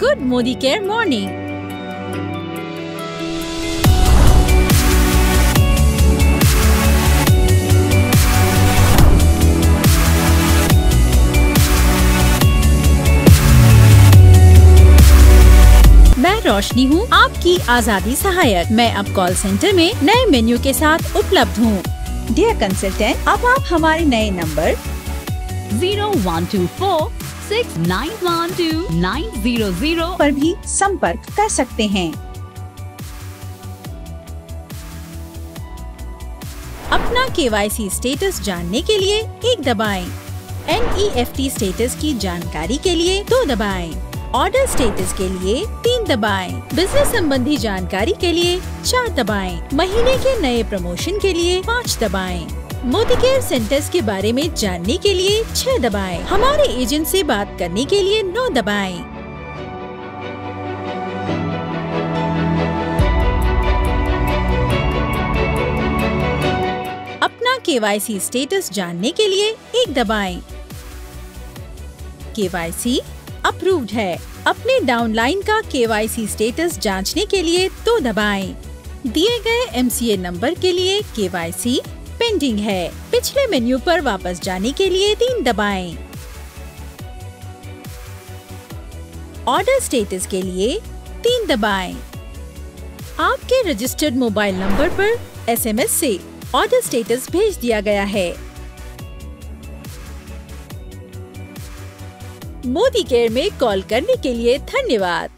Good Modi care morning मैं रोशनी हूँ, आपकी आज़ादी सहायक। मैं अब कॉल सेंटर में नए मेन्यू के साथ उपलब्ध हूँ। डियर कंसल्टेंट अब आप हमारे नए number zero one two four six nine one two nine zero zero पर भी संपर्क कर सकते हैं अपना केवाईसी स्टेटस जानने के लिए एक दबाएँ। एनईएफटी स्टेटस की जानकारी के लिए दो दबाएँ। ऑर्डर स्टेटस के लिए तीन दबाएँ। बिज़नेस संबंधी जानकारी के लिए चार दबाएँ। महीने के नए प्रमोशन के लिए पाँच दबाएँ। मोदी केयर सेंटर्स के बारे में जानने के लिए छह दबाएँ। हमारे एजेंट से बात करने के लिए नौ दबाएँ। अपना केवाईसी स्टेटस जानने के लिए एक दबाएँ। केवाईसी अप्रूव्ड है अपने डाउनलाइन का केवाईसी स्टेटस जांचने के लिए दो दबाएँ। दिए गए एमसीए नंबर के लिए केवाईसी पेंडिंग है पिछले मेन्यू पर वापस जाने के लिए तीन दबाएँ। ऑर्डर स्टेटस के लिए तीन दबाएँ। आपके रजिस्टर्ड मोबाइल नंबर पर एसएमएस से ऑर्डर स्टेटस भेज दिया गया है मोदी केयर में कॉल करने के लिए धन्यवाद।